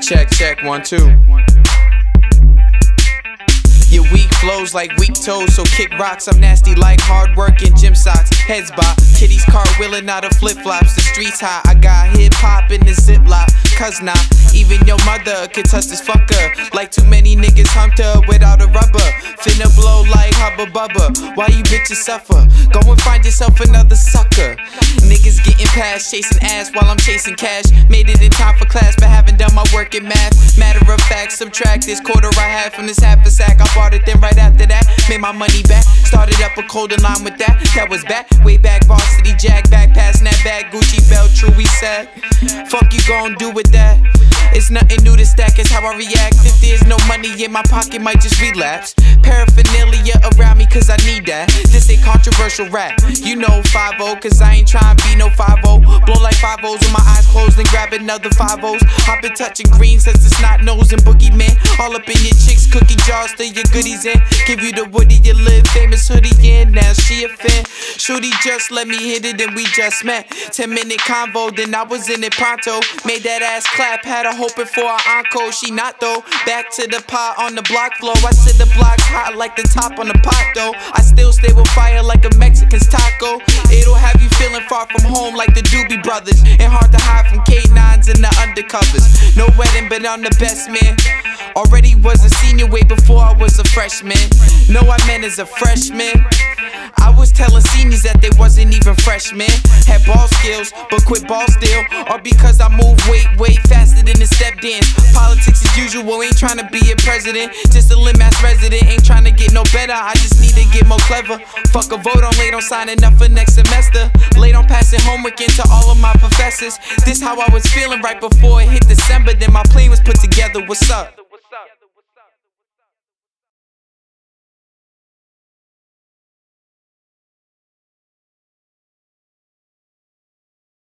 Check, check, one, two. Your weak flows like weak toes, so kick rocks. I'm nasty like hard working gym socks. Heads bop, kitties cartwheeling out of flip flops. The streets hot, I got hip hop in the ziplock. Cause nah, even your mother could touch this fucker. Like too many niggas humped her without a Bubba. Why you bitches suffer? Go and find yourself another sucker. Niggas getting past, chasing ass while I'm chasing cash. Made it in time for class, but haven't done my work in math. Matter of fact, subtract this quarter I had from this half a sack. I bought it, then right after that, made my money back. Started up a cold line with that, that was back. Way back, varsity jack, back passing that bag. Gucci true, we said. Fuck you gon' do with that? It's nothing new to stack, it's how I react. If there's no money in my pocket, might just relapse. Paraphernalia around me, cause I need that. This ain't controversial rap. You know 5 cause I ain't trying to be no 5 Blow like 5 with my eyes closed and grab another 5 Hop been touching green since the snot nose and boogeyman. All up in your chicks, cookie jars, throw your goodies in. Give you the woody, you live famous hoodie in. Now she a fan. Shooty just let me hit it and we just met. 10 minute convo, then I was in it pronto. Made that ass clap, had her hoping for an encore. She not though. Back to the pot on the block floor. I said the block's hot like the top on the pot though. I still stay with fire like a Mexican's taco. It'll have you feeling far from home like the Doobie Brothers. And hard to hide from K9s and the undercovers. No wedding, but I'm the best man. Already was a senior way before I was a freshman. No, I meant as a freshman. Telling seniors that they wasn't even freshmen. Had ball skills, but quit ball still. Or because I move weight, way faster than the step dance. Politics as usual, ain't trying to be a president. Just a Lynn ass resident, ain't trying to get no better. I just need to get more clever. Fuck a vote on late on signing up for next semester. Late on passing homework into all of my professors. This how I was feeling right before it hit December. Then my plane was put together. What's up?